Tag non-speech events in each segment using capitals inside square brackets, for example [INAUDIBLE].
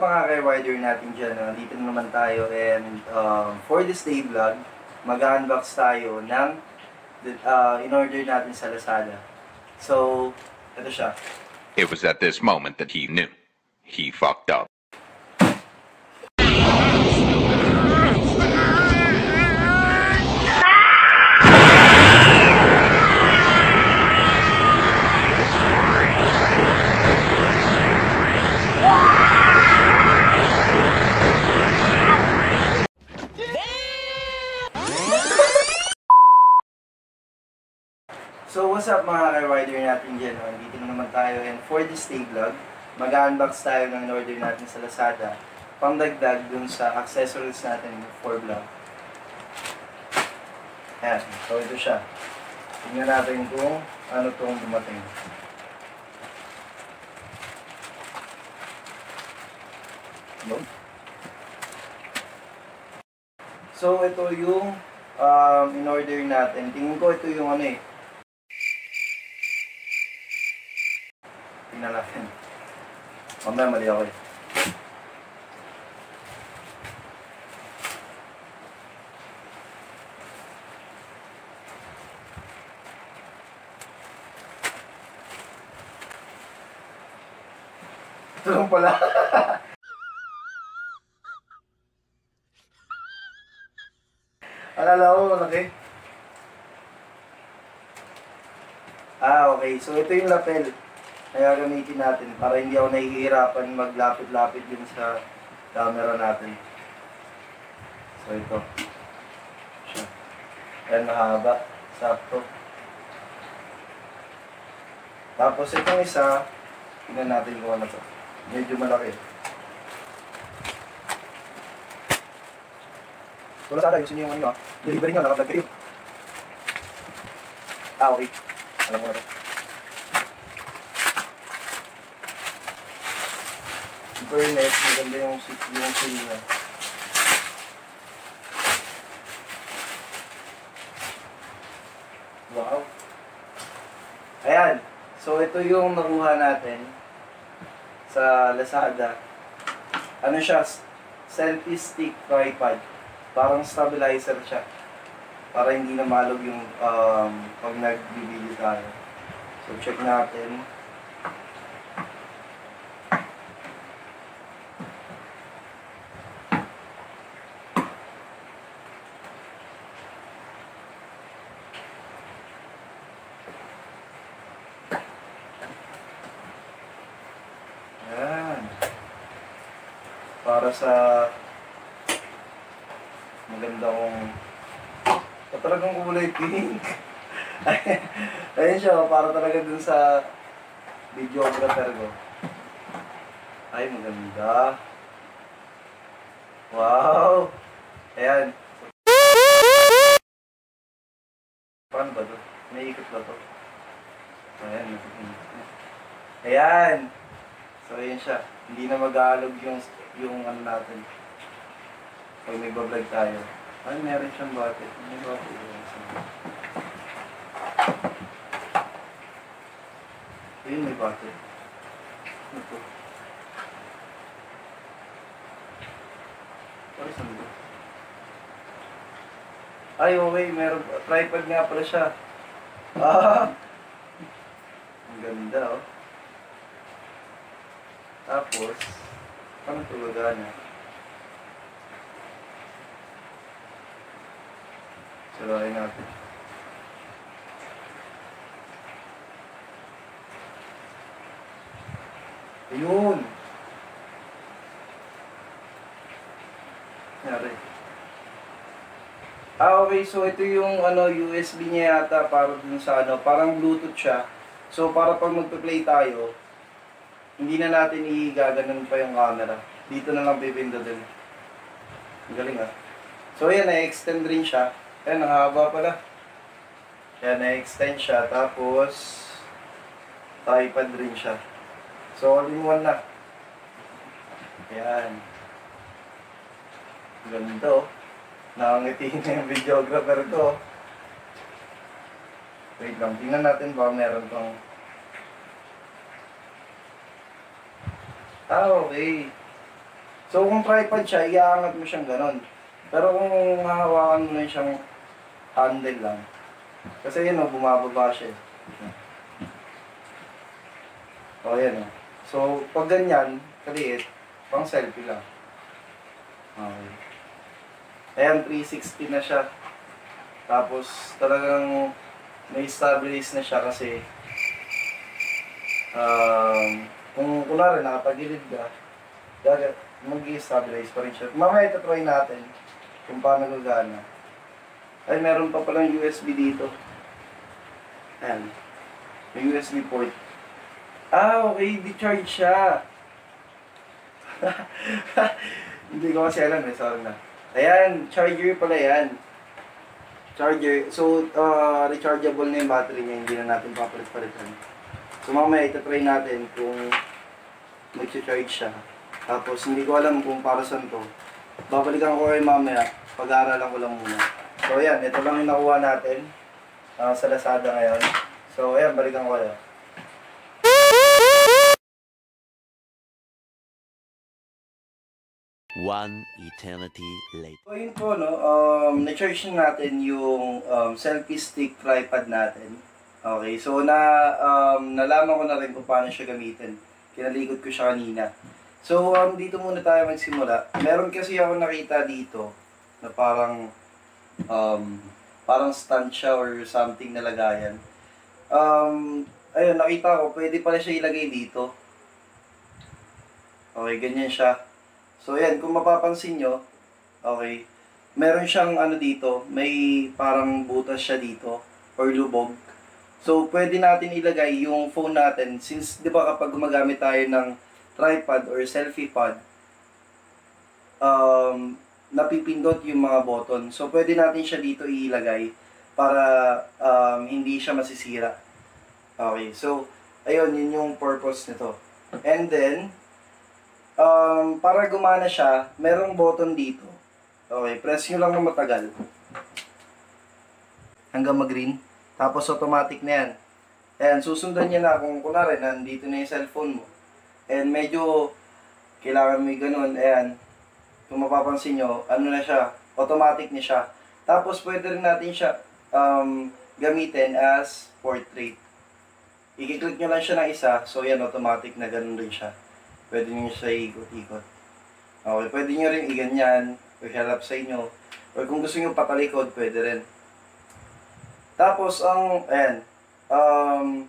up mga kay-rider natin dyan? No? Dito na naman tayo and um, for this day vlog, mag-unbox tayo ng uh, in-order natin sa Lazada. So, ito siya. It was at this moment that he knew. He fucked up. So, what's up mga ka-rider natin dyan? No? Dito na naman tayo and for this day vlog, mag-unbox tayo ng in-order natin sa Lazada pangdagdag dun sa accessories natin for vlog. Ayan, so ito siya. Tingnan natin kung ano itong dumating. No? So, ito yung um, in-order natin. Tingin ko ito yung ano eh, Tingnan natin. Mamaya mali ako eh. Ito lang pala. [LAUGHS] Alala ko, malaki. Ah, okay. So, ito yung lapel. Kaya gamitin natin para hindi ako nahihirapan maglapit-lapit din sa camera natin. So ito. Siya. Ayan, mahaba. Sakto. Tapos itong isa, tingnan natin kung ano to. Medyo malaki. Wala sana, ayusin niyo yung ano ah. Delivery nyo, nakablog kayo. Ah, okay. Alam mo na to. Burnett, maganda yung yung seal niya. Wow. Ayan. So, ito yung nakuha natin sa Lazada. Ano siya? Selfie stick tripod. Parang stabilizer siya. Para hindi na malog yung um, pag nagbibili tayo. So, check natin. Sa maganda kong ito talagang kulay pink. [LAUGHS] Ayun siya, para talaga dun sa videographer ko. Ay, maganda. Wow! Ayan. Paano ba to? May ikot ba to? Ayan. Ayan! So, ayan siya. Hindi na mag-aalog yung, yung ano natin. Pag may vlog tayo. Ay, meron siyang bate. May bate. Ayun, may bate. Ano to? Ay, saan ba? Ay, okay. Meron. Tripod nga pala siya. Ah! Ang ganda, oh. Tapos, paano tulugan niya? Sirain natin. Ayun! Nari. Ah, okay. So, ito yung ano, USB niya yata para dun sa ano, parang Bluetooth siya. So, para pag magpe-play tayo, hindi na natin i-gaganon pa yung camera. Dito na lang pipindutin. Ang galing ah. So, yan, na-extend rin siya. Ayan, ang haba pala. Yan, na-extend siya. Tapos, tripod rin siya. So, all in one na. Ayan. Ganda oh. Nakangiti na yung videographer ko. Wait lang, tingnan natin ba meron tong... Ah, okay. So kung tripod siya, iaangat mo siyang ganon. Pero kung hahawakan mo na siyang handle lang, kasi yun o, bumababa siya. eh. O yan o. So pag ganyan, kaliit, pang selfie lang. Okay. Ayan, 360 na siya. Tapos talagang may stabilize na siya kasi um, kung kunwari nakapagilid ka, dagat, mag-stabilize pa rin siya. Mamaya ito try natin kung paano gagana. Ay, meron pa palang USB dito. Ayan. May USB port. Ah, okay. Di-charge siya. [LAUGHS] Hindi ko kasi alam eh. Sorry na. Ayan, charger pala yan. Charger. So, uh, rechargeable na yung battery niya. Hindi na natin papalit-palitan. So, mamaya itatry natin kung mag-charge siya. Tapos, hindi ko alam kung para saan to. Babalikan ko kayo mamaya. Pag-aaralan ko lang muna. So, ayan. Ito lang yung nakuha natin ah, sa Lazada ngayon. So, ayan. Balikan ko kayo. One eternity later. So yun po, no, um, na-charge na natin yung um, selfie stick tripod natin. Okay, so na, um, nalaman ko na rin kung paano siya gamitin. Kinalikot ko siya kanina. So, um, dito muna tayo magsimula. Meron kasi ako nakita dito na parang um, parang stand siya or something na lagayan. Um, ayun, nakita ko, pwede pala siya ilagay dito. Okay, ganyan siya. So, yan, kung mapapansin nyo, okay, meron siyang ano dito, may parang butas siya dito, or lubog. So, pwede natin ilagay yung phone natin, since, di ba kapag gumagamit tayo ng tripod or selfie pod, um, napipindot yung mga button. So, pwede natin siya dito ilagay para um, hindi siya masisira. Okay, so, ayun, yun yung purpose nito. And then, um, para gumana siya, merong button dito. Okay, press nyo lang ng matagal. Hanggang mag-green. Tapos automatic na yan. Ayan, susundan niya na kung kunwari, nandito na yung cellphone mo. And medyo, kailangan mo ganun. Ayan, kung mapapansin nyo, ano na siya, automatic na siya. Tapos pwede rin natin siya um, gamitin as portrait. I-click nyo lang siya ng isa, so yan, automatic na ganun rin siya. Pwede nyo siya ikot-ikot. Okay, pwede nyo rin iganyan, o harap sa inyo. Or kung gusto nyo patalikod, pwede rin. Tapos, ang, ayan, um,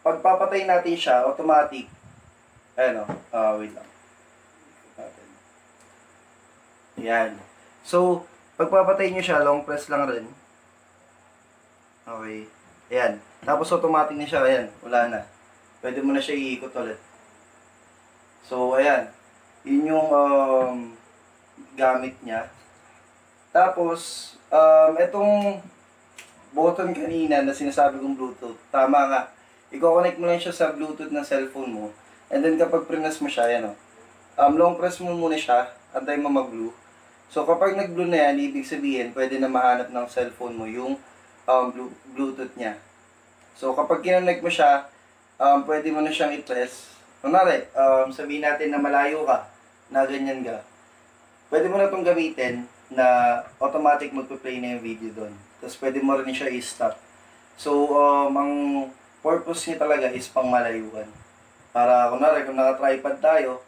pagpapatay natin siya, automatic. Ayan o, ah, wait lang. Natin. So, pagpapatay nyo siya, long press lang rin. Okay. Ayan. Tapos automatic na siya, ayan, wala na. Pwede mo na siya iikot ulit. So, ayan. Yun yung um, gamit niya. Tapos, um, itong button kanina na sinasabi kong Bluetooth, tama nga. I-connect mo lang siya sa Bluetooth ng cellphone mo. And then kapag prinas mo siya, yan o. Um, long press mo muna siya, antay mo mag-blue. So kapag nag-blue na yan, ibig sabihin, pwede na mahanap ng cellphone mo yung um, Blu- Bluetooth niya. So kapag kinonect mo siya, um, pwede mo na siyang i-press. Kunwari, um, sabihin natin na malayo ka, na ganyan ka. Pwede mo na itong gamitin na automatic magpa-play na yung video doon. Tapos pwede mo rin siya i-stop. So, um, ang purpose niya talaga is pang malayuan. Para, kunwari, kung naka-tripod tayo,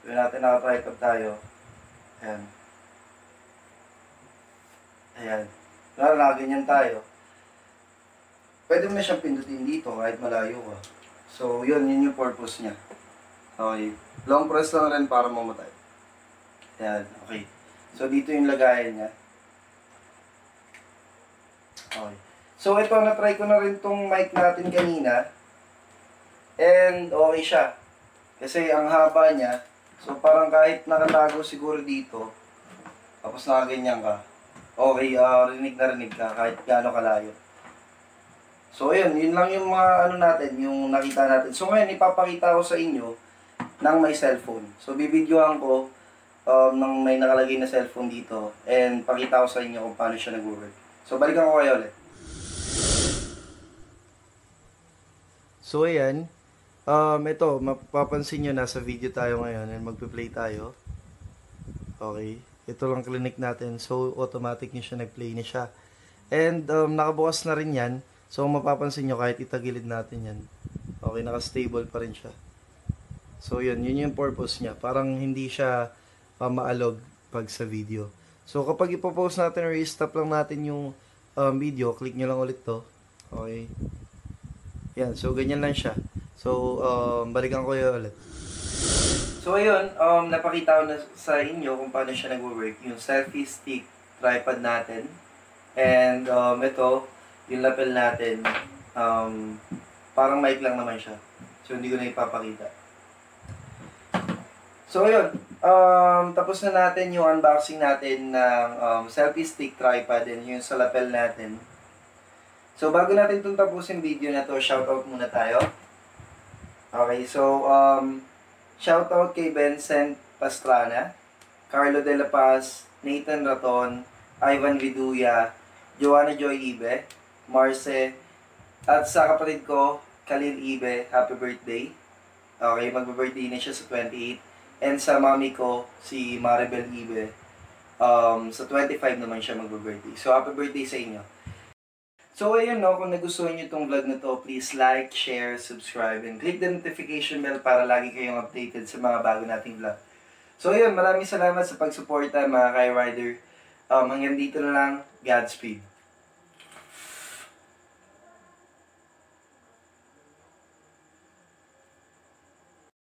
sabihin natin naka-tripod tayo, ayan. Ayan. Kunwari, nakaganyan tayo, pwede mo na siyang pindutin dito kahit malayo ka. So, yun, yun yung purpose niya. Okay. Long press lang rin para mamatay. Ayan, okay. So, dito yung lagayan niya. Okay. So, ito, na-try ko na rin tong mic natin kanina. And, okay siya. Kasi, ang haba niya. So, parang kahit nakatago siguro dito, tapos nakaganyan ka, okay, ah, rinig na rinig ka kahit gaano kalayo. So, ayun, yun lang yung mga ano natin, yung nakita natin. So, ngayon, ipapakita ko sa inyo ng may cellphone. So, bibidyohan ko um, ng may nakalagay na cellphone dito and pakita ko sa inyo kung paano siya nag-work. So, balikan ko kayo ulit. So, ayan. Um, ito, mapapansin nyo, nasa video tayo ngayon and magpe-play tayo. Okay. Ito lang clinic natin. So, automatic niya siya, nag-play na siya. And, um, nakabukas na rin yan. So, mapapansin nyo kahit itagilid natin yan. Okay, naka-stable pa rin siya. So, yun. Yun yung purpose niya. Parang hindi siya pamaalog pag sa video. So, kapag ipopost natin or i-stop lang natin yung um, video, click nyo lang ulit to. Okay. Yan. So, ganyan lang siya. So, um, balikan ko yun ulit. So ayun, um, napakita ko na sa inyo kung paano siya nag-work. Yung selfie stick tripod natin. And um, ito, yung lapel natin, um, parang mic lang naman siya. So hindi ko na ipapakita. So ayun, um, tapos na natin yung unboxing natin ng um, selfie stick tripod and yung sa lapel natin. So bago natin itong tapusin video na to, shoutout muna tayo. Okay, so um, Shoutout kay Vincent Pastrana, Carlo De La Paz, Nathan Raton, Ivan Viduya, Joanna Joy Ibe, Marce, at sa kapatid ko, Khalil Ibe, happy birthday. Okay, magbe-birthday na siya sa 28. And sa mami ko, si Maribel Ibe, um, sa 25 naman siya magbe-birthday. So, happy birthday sa inyo. So, ayun no, kung nagustuhan nyo itong vlog na to, please like, share, subscribe, and click the notification bell para lagi kayong updated sa mga bago nating vlog. So, ayun, maraming salamat sa pagsuporta mga Kai Rider. Um, hanggang dito na lang, Godspeed.